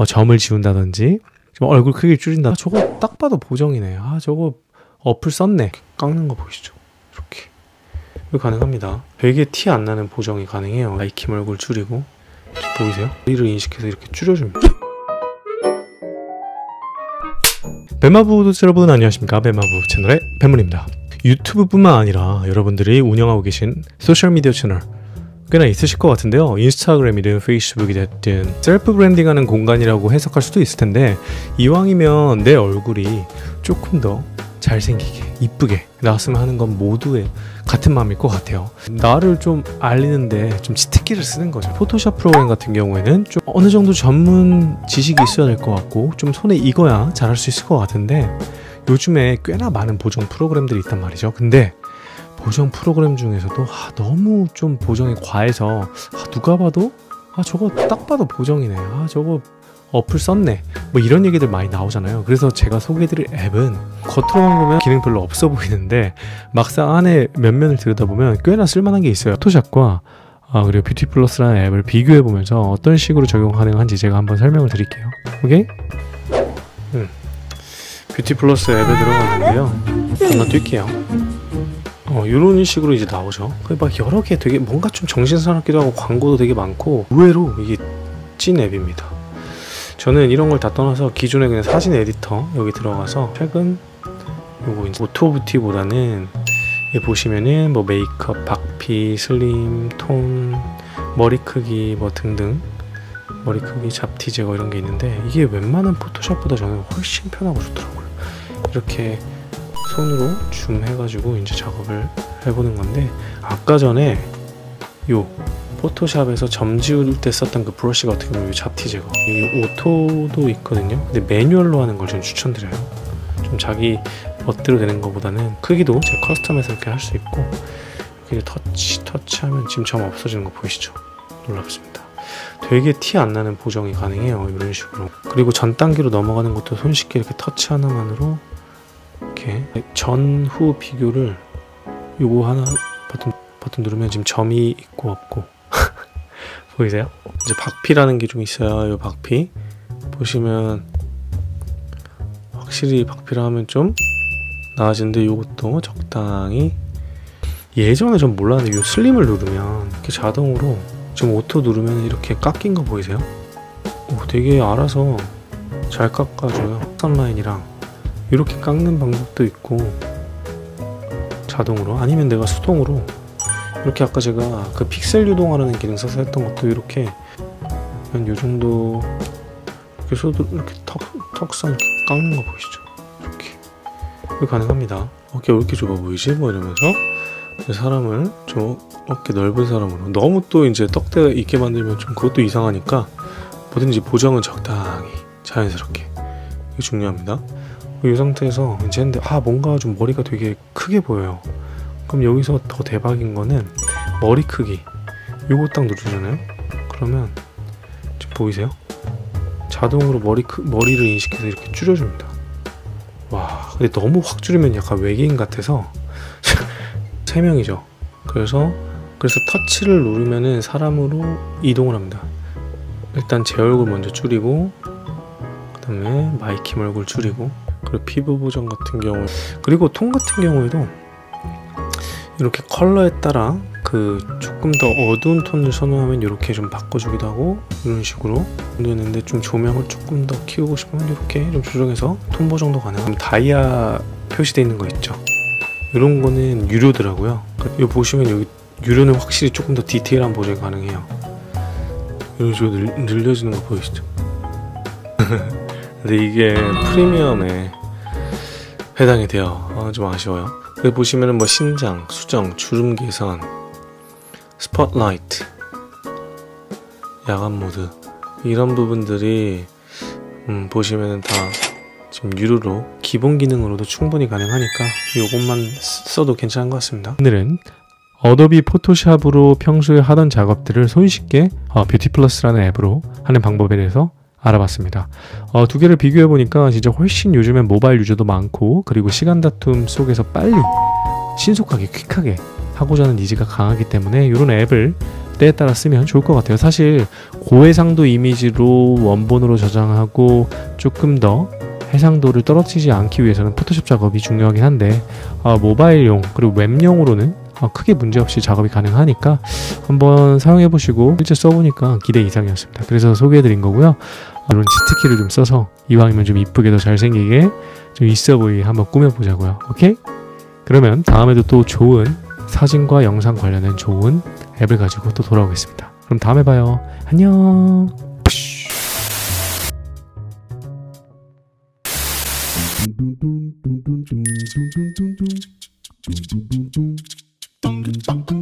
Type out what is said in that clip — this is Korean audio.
어, 점을 지운다든지 좀 얼굴 크기를 줄인다. 아, 저거 딱 봐도 보정이네. 아 저거 어플 썼네. 깎는 거 보이시죠? 이렇게 이거 가능합니다. 되게 티 안 나는 보정이 가능해요. 아이킴 얼굴 줄이고 보이세요? 이를 인식해서 이렇게 줄여줍니다. 배마부 여러분 안녕하십니까 배마부 채널의 배문입니다 유튜브뿐만 아니라 여러분들이 운영하고 계신 소셜미디어 채널 꽤나 있으실 것 같은데요. 인스타그램이든 페이스북이 됐든 셀프 브랜딩하는 공간이라고 해석할 수도 있을 텐데 이왕이면 내 얼굴이 조금 더 잘생기게 이쁘게 나왔으면 하는 건 모두의 같은 마음일 것 같아요. 나를 좀 알리는데 좀 치트키를 쓰는 거죠. 포토샵 프로그램 같은 경우에는 좀 어느 정도 전문 지식이 있어야 될 것 같고 좀 손에 익어야 잘할 수 있을 것 같은데 요즘에 꽤나 많은 보정 프로그램들이 있단 말이죠. 근데 보정 프로그램 중에서도 아, 너무 좀 보정이 과해서 아, 누가 봐도 아 저거 딱 봐도 보정이네. 아 저거 어플 썼네. 뭐 이런 얘기들 많이 나오잖아요. 그래서 제가 소개해드릴 앱은 겉으로만 보면 기능 별로 없어 보이는데 막상 안에 면면을 들여다보면 꽤나 쓸만한 게 있어요. 포토샵과 아, 그리고 뷰티 플러스라는 앱을 비교해 보면서 어떤 식으로 적용 가능한지 제가 한번 설명을 드릴게요. 오케이? 음. 뷰티 플러스 앱에 들어갔는데요. 건너뛸게요 어, 이런 식으로 이제 나오죠. 막 여러 개 되게 뭔가 좀 정신사납기도 하고 광고도 되게 많고 의외로 이게 찐 앱입니다. 저는 이런 걸 다 떠나서 기존에 그냥 사진 에디터 여기 들어가서 최근 요거 여기 보시면은 뭐 메이크업, 박피, 슬림, 톤, 머리 크기 뭐 등등 머리 크기, 잡티 제거 이런 게 있는데 이게 웬만한 포토샵보다 저는 훨씬 편하고 좋더라고요. 이렇게 손으로 줌 해가지고 이제 작업을 해보는 건데 아까 전에 요 포토샵에서 점 지울 때 썼던 그 브러쉬 같은 경우 이 잡티 제거. 이 오토도 있거든요. 근데 매뉴얼로 하는 걸 저는 추천드려요. 좀 자기 멋대로 되는 것보다는 크기도 제 커스텀해서 이렇게 할 수 있고 이렇게 터치 터치하면 지금 점 없어지는 거 보이시죠? 놀랍습니다. 되게 티 안 나는 보정이 가능해요 이런 식으로. 그리고 전 단계로 넘어가는 것도 손쉽게 이렇게 터치 하나만으로 이렇게 전후 비교를 요거 하나 버튼 버튼 누르면 지금 점이 있고 없고 보이세요? 이제 박피라는 게 좀 있어요. 요 박피 보시면 확실히 박피라 하면 좀 나아지는데 요것도 적당히 예전에 좀 몰랐는데 요 슬림을 누르면 이렇게 자동으로 지금 auto 누르면 이렇게 깎인 거 보이세요? 오, 되게 알아서 잘 깎아줘요. 선라인이랑 이렇게 깎는 방법도 있고 자동으로 아니면 내가 수동으로. 이렇게 아까 제가 그 픽셀 유동화라는 기능 써서 했던 것도 이렇게 한 요정도 이렇게 소도 이렇게 턱, 턱선 깎는 거 보이시죠? 이렇게. 가능합니다. 어깨 왜 이렇게 좁아 보이지? 뭐 이러면서. 사람을 좀 어깨 넓은 사람으로. 너무 또 이제 떡대가 있게 만들면 좀 그것도 이상하니까 뭐든지 보정은 적당히 자연스럽게. 이게 중요합니다 이 상태에서 이제 했는데 아 뭔가 좀 머리가 되게 크게 보여요. 그럼 여기서 더 대박인 거는 머리 크기. 요거 딱 누르잖아요. 그러면 지금 보이세요? 자동으로 머리 크, 머리를 인식해서 이렇게 줄여줍니다. 와 근데 너무 확 줄이면 약간 외계인 같아서 3명이죠. 그래서 그래서 터치를 누르면은 사람으로 이동을 합니다. 일단 제 얼굴 먼저 줄이고 그 다음에 마이킴 얼굴 줄이고 그리고 피부 보정 같은 경우 그리고 톤 같은 경우에도 이렇게 컬러에 따라 그 조금 더 어두운 톤을 선호하면 이렇게 좀 바꿔주기도 하고 이런 식으로. 되는데 좀 조명을 조금 더 키우고 싶으면 이렇게 좀 조정해서 톤 보정도 가능하면 다이아 표시되어 있는 거 있죠? 이런 거는 유료더라고요. 여기 보시면 여기 유료는 확실히 조금 더 디테일한 보정이 가능해요. 이런 식으로 늘, 늘려지는 거 보이시죠? 근데 이게 프리미엄에 해당이 돼요. 아, 좀 아쉬워요. 여기 보시면은 뭐 신장, 수정, 주름 개선, 스팟라이트, 야간 모드 이런 부분들이 음, 보시면은 다 지금 유료로 기본 기능으로도 충분히 가능하니까 이것만 써도 괜찮은 것 같습니다. 오늘은 어도비 포토샵으로 평소에 하던 작업들을 손쉽게 어, 뷰티 플러스라는 앱으로 하는 방법에 대해서 알아봤습니다. 어, 두 개를 비교해 보니까 진짜 훨씬 요즘엔 모바일 유저도 많고 그리고 시간 다툼 속에서 빨리 신속하게 퀵하게 하고자 하는 니즈가 강하기 때문에 이런 앱을 때에 따라 쓰면 좋을 것 같아요. 사실 고해상도 이미지로 원본으로 저장하고 조금 더 해상도를 떨어지지 않기 위해서는 포토샵 작업이 중요하긴 한데 아, 모바일용 그리고 웹용으로는 아, 크게 문제없이 작업이 가능하니까 한번 사용해 보시고 실제 써보니까 기대 이상이었습니다. 그래서 소개해 드린 거고요. 이런 치트키를 좀 써서 이왕이면 좀 이쁘게 더 잘생기게 좀 있어 보이게 한번 꾸며보자고요. 오케이? 그러면 다음에도 또 좋은 사진과 영상 관련된 좋은 앱을 가지고 또 돌아오겠습니다. 그럼 다음에 봐요. 안녕. Mm-hmm.